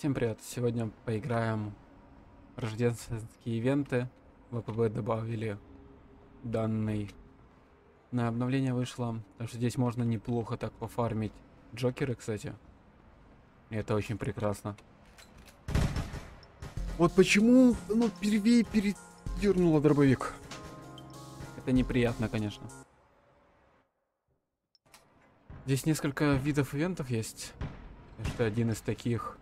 Всем привет! Сегодня поиграем в рождественские ивенты. В ВПБ добавили данный. На обновление вышло, так что здесь можно неплохо так пофармить Джокеры, кстати. И это очень прекрасно. Вот почему оно впервые передернуло дробовик. Это неприятно, конечно. Здесь несколько видов ивентов есть. Что один из таких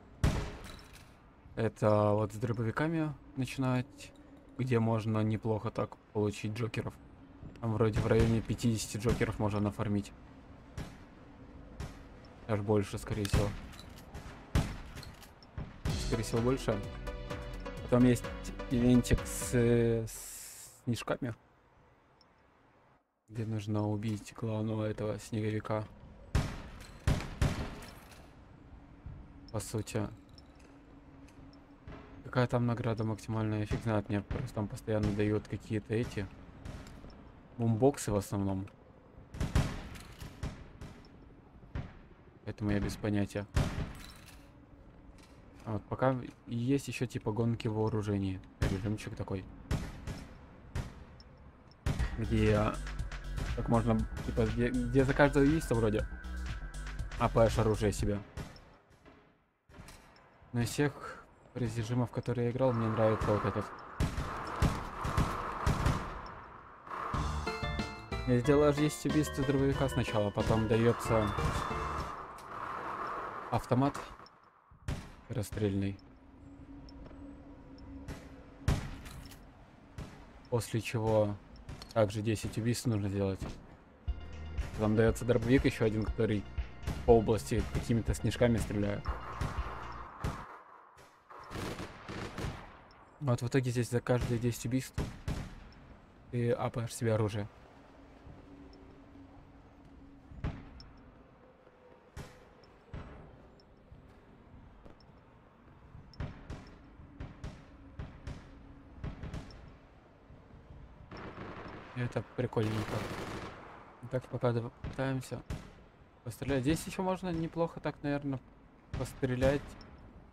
это вот с дробовиками начинать, где можно неплохо так получить джокеров. Там вроде в районе 50 джокеров можно нафармить. Аж больше, скорее всего. Скорее всего, больше. Потом есть ивентик с, с снежками. Где нужно убить главного этого снеговика. По сути. Какая там награда максимальная, фиг знает. Мне просто там постоянно дают какие-то эти бумбоксы в основном. Поэтому я без понятия. А вот пока есть еще типа гонки вооружений. Режимчик такой. Где как можно, типа, где, где за каждого есть вроде АПШ оружие себе. Но из режимов, которые я играл, мне нравится вот этот. Я сделал аж 10 убийств дробовика сначала, потом дается автомат расстрельный. После чего также 10 убийств нужно сделать. Потом дается дробовик еще один, который по области какими-то снежками стреляет. Вот в итоге здесь за каждые 10 убийств ты апаешь себе оружие. Это прикольненько. Так пока пытаемся пострелять. Здесь еще можно неплохо так, наверное, пострелять,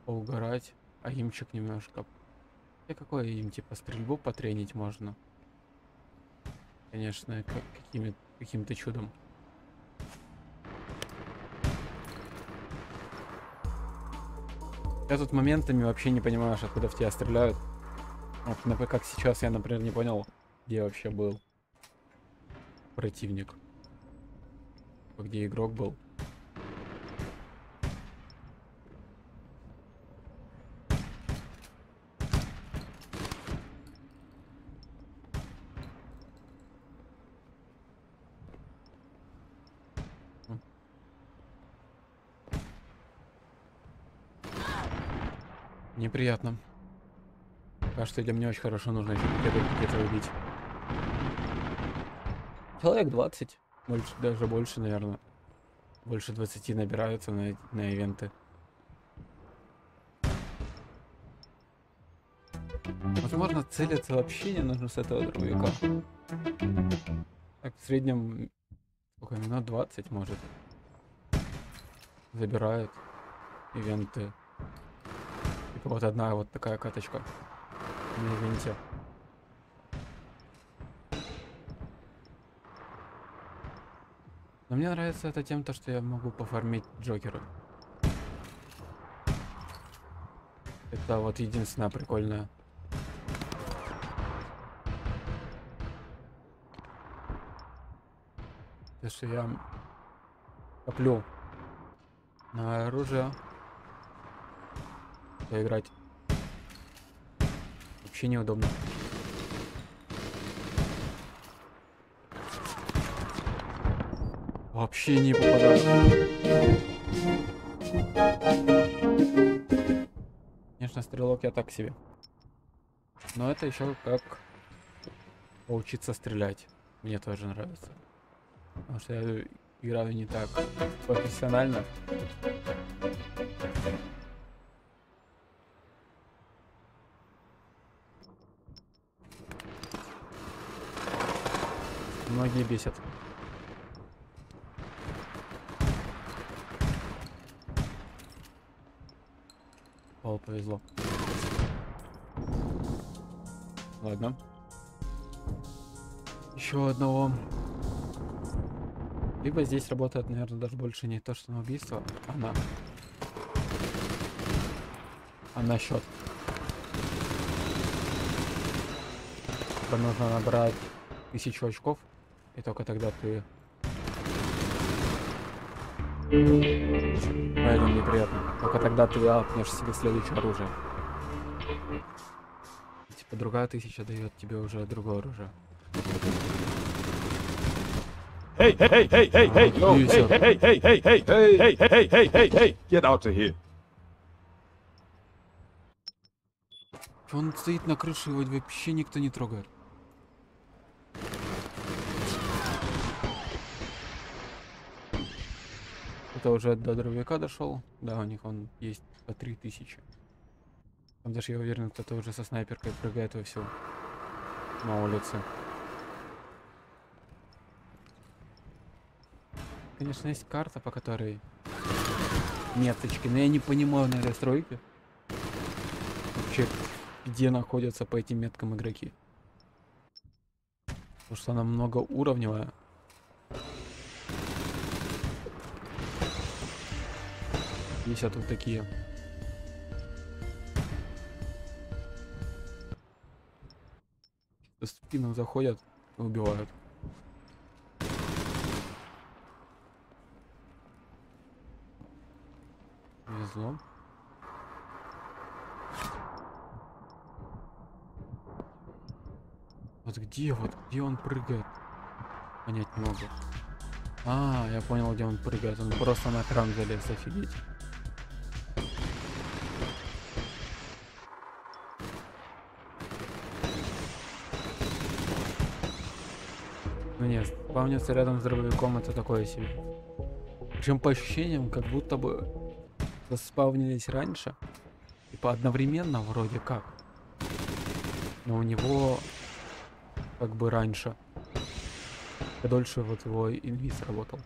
поугарать, а имчик немножко и какой им типа стрельбу потренить можно? Конечно, как, какими, каким-то чудом. Я тут моментами вообще не понимаю, откуда в тебя стреляют. Вот, например, как сейчас я, например, не понял, где вообще был противник. Где игрок был. Неприятно. Кажется, для меня очень хорошо нужно где-то где убить. Человек 20. Больше, даже больше, наверное. Больше 20 набираются на, на ивенты. Возможно, целиться вообще не нужно с этого дробовика. Так, в среднем, сколько, минут 20, может. Забирают ивенты. Вот одна вот такая каточка на ивенте. Но мне нравится это тем, то, что я могу пофармить Джокера. Это вот единственное прикольное. То, что я коплю на оружие поиграть. Вообще неудобно. Вообще не попадаю. Конечно, стрелок я так себе. Но это еще как поучиться стрелять. Мне тоже нравится. Потому что я играю не так профессионально. Многие бесят. Попал, повезло. Ладно. Еще одного. Либо здесь работает, наверное, даже больше не то, что на убийство, а на... А на счет. Типа нужно набрать тысячу очков, и только тогда ты... Поэтому неприятно. Только тогда ты апнешь себе следующее оружие. Типа другая тысяча дает тебе уже другое оружие. Hey, hey, hey, hey, hey, Ah, you, hey, hey, hey, hey, hey, hey, hey, hey, hey, get out of here. Он стоит на крыше, его вообще никто не трогает. Это уже до дровяка дошел. Да, у них он есть по 3000. Там даже, я уверен, кто-то уже со снайперкой прыгает во всю на улице. Конечно, есть карта, по которой меточки, но я не понимаю на этой стройке вообще, где находятся по этим меткам игроки. Потому что она многоуровневая. А тут такие. В спину заходят и убивают. Повезло. Вот где, вот где он прыгает? Понять не могу. А, я понял, где он прыгает. Он просто на кран залез, офигеть. Нет, спавниться рядом с дробовиком это такое себе. Причем по ощущениям, как будто бы заспавнились раньше. Типа одновременно вроде как. Но у него как бы раньше. Дольше вот его инвиз работал.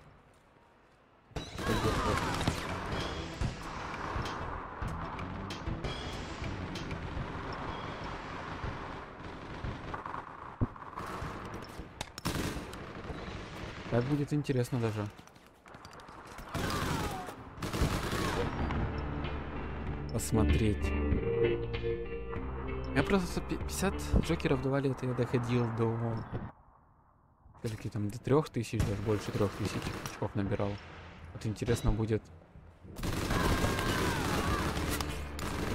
Так будет интересно даже. Посмотреть. Я просто пи- 50 джокеров давали, это я доходил до... Скольки там, до 3000, даже больше 3000 очков набирал. Вот интересно будет...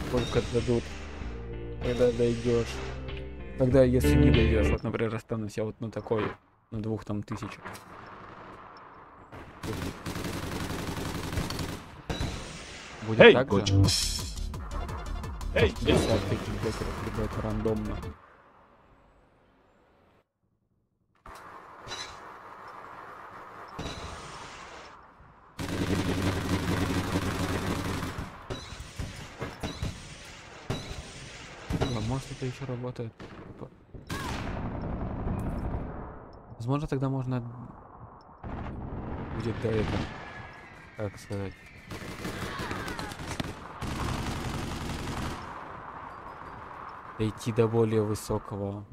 Сколько дадут, когда дойдешь. Когда, если не дойдешь, вот, например, останусь я вот на такой, на двух там тысячах. Будет Эй, так коч. же? Эй, десятки кикбекеров, ребята, рандомно. А может это еще работает. Типа. Возможно тогда можно будет до этого, как сказать. Дойти до более высокого.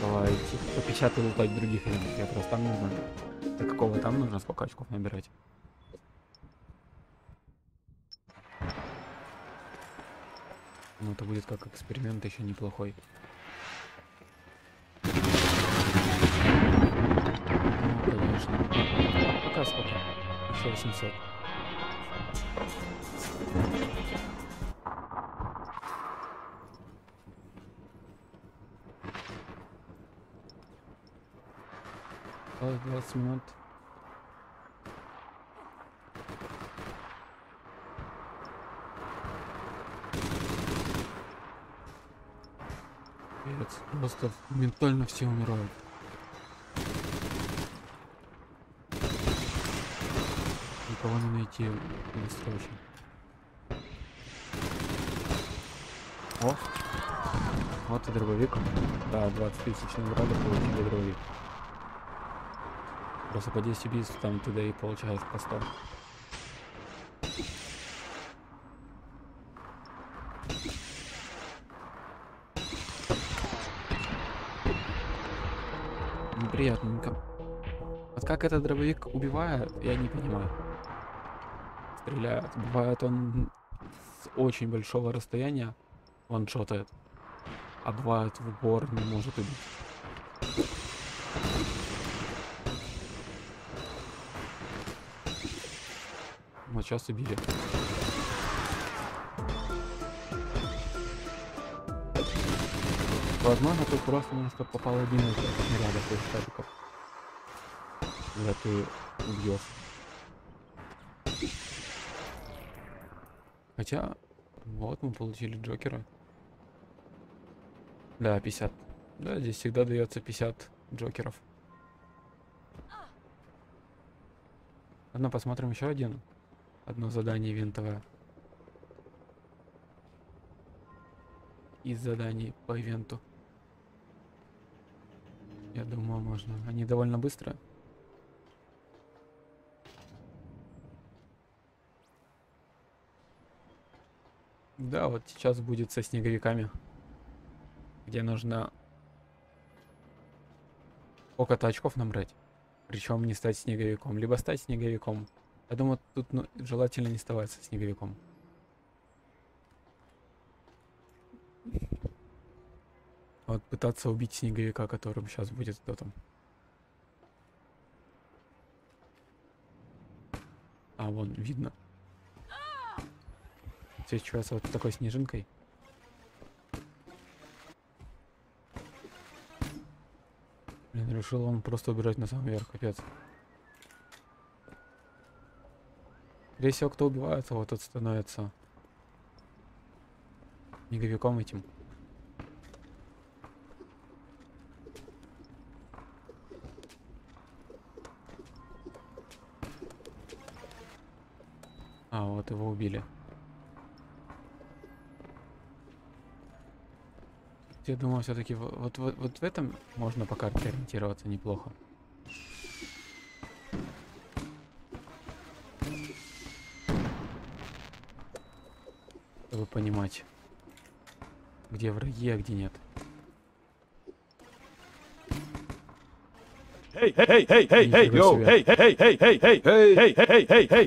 Давайте по 50 и лутать других рынков. Я просто там нужно. До какого там нужно сколько очков набирать? Ну это будет как эксперимент еще неплохой. Ну, конечно. Пока сколько? Еще 800. Осталось 20 минут. Пипец, Просто ментально все умирают. Никого не найти быстро очень. О! Вот и дробовик. Да, 20 тысяч набрали, получили дробовик. Просто по 10 убийств там тогда и получается по 100. Неприятненько. Вот как этот дробовик убивает, я не понимаю. Стреляет. Бывает он с очень большого расстояния, он шотает. А бывает в упор не может убить. Вот сейчас убили. Возможно, тут просто немножко попал один из снарядов из шариков. Когда ты убьешь. Хотя, вот мы получили Джокера. Да, 50. Да, здесь всегда дается 50 Джокеров. Ладно, посмотрим еще один. Одно задание ивентовое. Из заданий по ивенту. Я думаю, можно. Они довольно быстро. Да, вот сейчас будет со снеговиками. Где нужно сколько-то очков набрать. Причем не стать снеговиком. Либо стать снеговиком. Я думаю, тут ну, желательно не оставаться снеговиком. Вот пытаться убить снеговика, которым сейчас будет кто там. А, вон, видно. Сейчас вот такой снежинкой. Блин, решил он просто убежать на самый верх, капец. Скорее всего, кто убивается, вот тот становится снеговиком этим. А, вот его убили. Я думаю, все-таки вот, вот, вот в этом можно по карте ориентироваться неплохо. понимать, где враги, а где нет.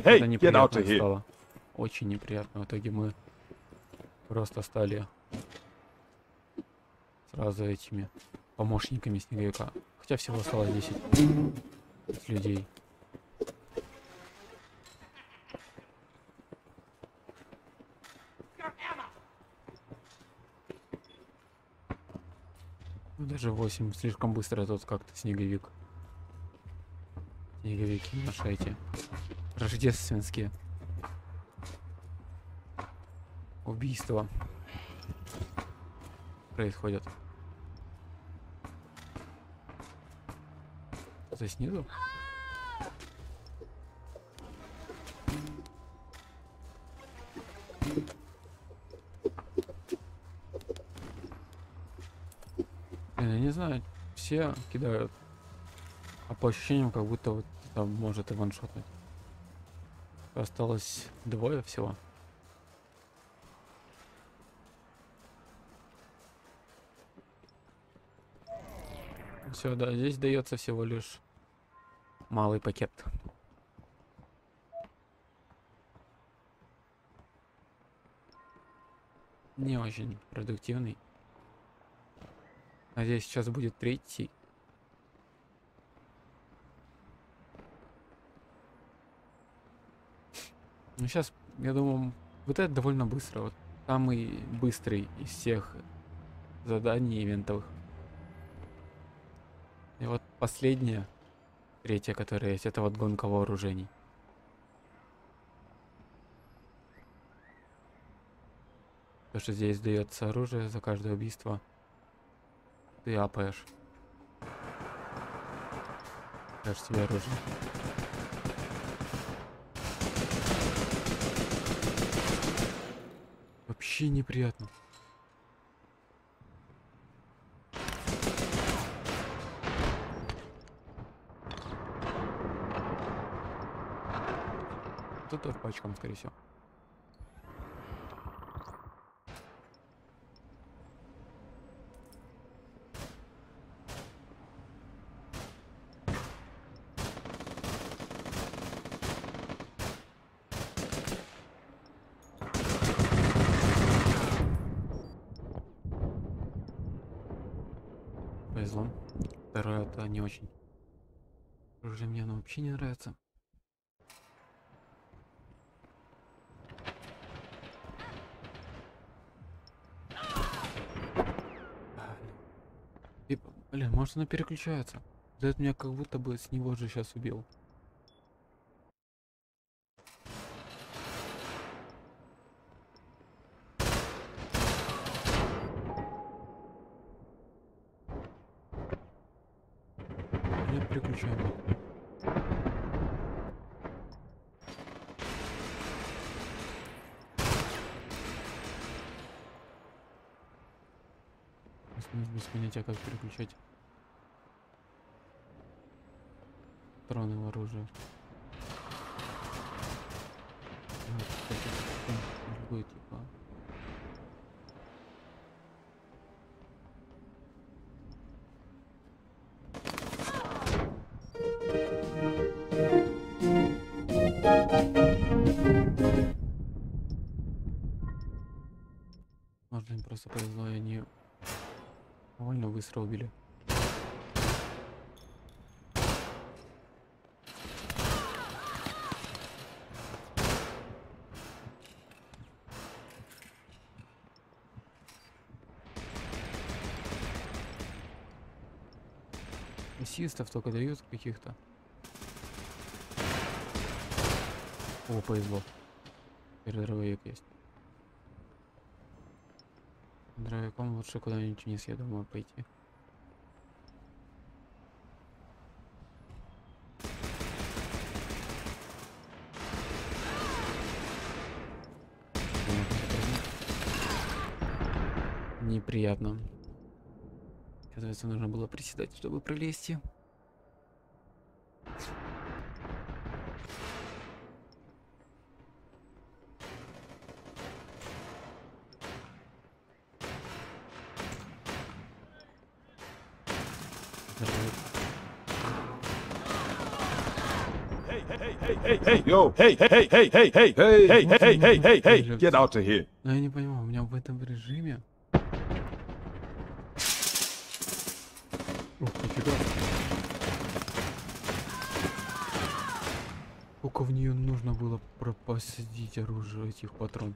Это неприятно стало. Очень неприятно. В итоге мы просто стали сразу этими помощниками снеговика. Хотя всего осталось 10 людей. Ну, даже 8 слишком быстро тот как-то снеговик. Снеговики наши эти рождественские убийства происходят. За снизу? Все кидают. А по ощущениям, как будто вот там может и ваншотнуть. Осталось двое всего. Все, да, здесь дается всего лишь малый пакет. Не очень продуктивный. Надеюсь, сейчас будет третий. Ну, сейчас, я думаю, вот это довольно быстро. Вот самый быстрый из всех заданий ивентовых. И вот последнее, третье, которое есть, это вот гонка вооружений. То, что здесь дается оружие за каждое убийство. Ты апаешь. Дашь себе оружие. Вообще неприятно. Тоже пачкам, скорее всего. Повезло. Второе это не очень. Оружие мне оно вообще не нравится. Блин, может она переключается. Да это меня как будто бы с него же сейчас убил. переключаем. Без понятия, как переключать патроны оружия. Другой типа. Просто повезло, и они довольно быстро убили. Ассистов только дают каких-то. О, повезло. Дробовик есть. Дровяком лучше куда-нибудь вниз, я думаю, пойти. Неприятно. Оказывается, нужно было приседать, чтобы пролезти. Hey, hey, hey, hey, hey, hey, hey, hey, hey, hey, hey, hey, get out of here. Но я не понимаю, у меня в этом режиме... Ух, нифига. Сколько в нее нужно было пропасить оружие этих патрон?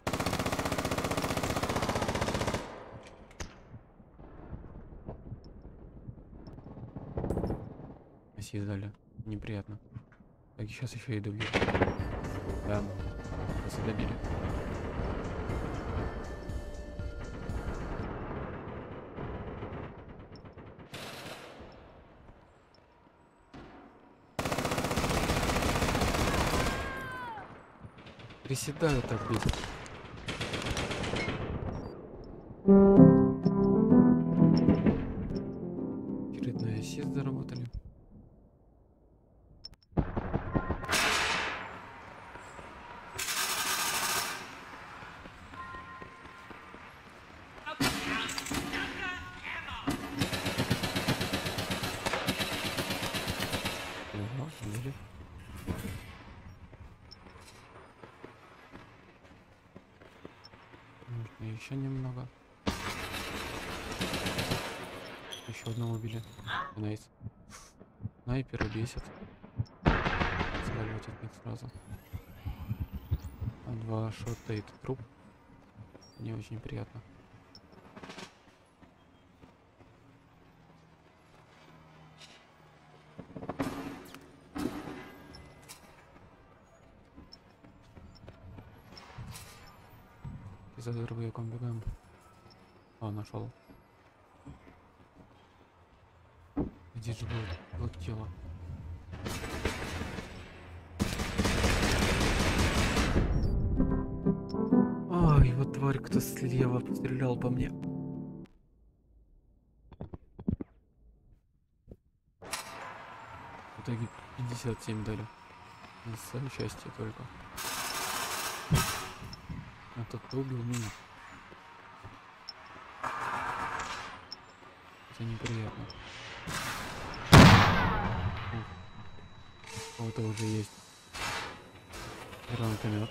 Съездали. Неприятно. Так, сейчас еще и добили. Да, просто добили. Приседаю так без. Бесят. Сваливать от них сразу. А два шота и труп. Не очень приятно. И за дробовиком бегаем. А, нашел. Где же было, было тело? Тварь, кто слева пострелял по мне. В итоге 57 дали. Свое счастье только. А тот кто убил меня. Это неприятно. Ух. У кого-то уже есть гранатомет.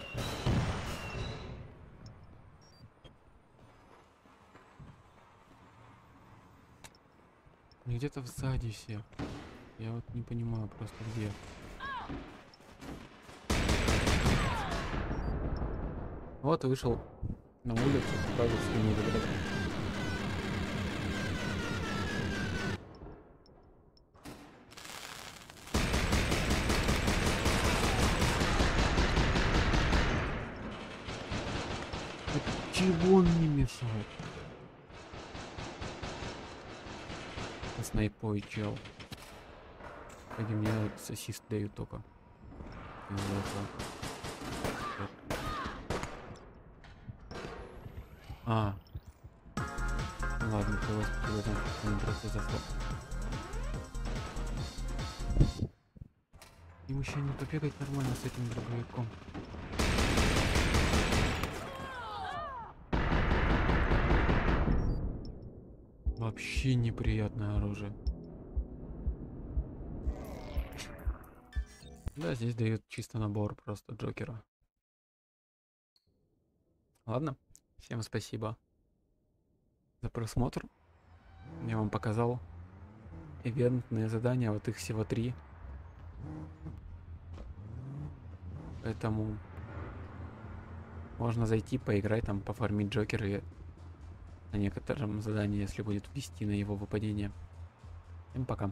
Где-то сзади все. Я вот не понимаю просто где. Вот вышел на улицу, сразу скинул. А Чего он не мешает? Снайпой чел. Пойди, мне сосиски дают только. А. Ну ладно, в этом не просто зашло. Им еще не побегать нормально с этим дробовиком. Вообще неприятное оружие. Да, здесь дают чисто набор просто Джокера. Ладно, всем спасибо за просмотр. Я вам показал ивентные задания, вот их всего три. Поэтому можно зайти, поиграть там, пофармить Джокер и на некотором задании, если будет ввести на его выпадение. Всем пока.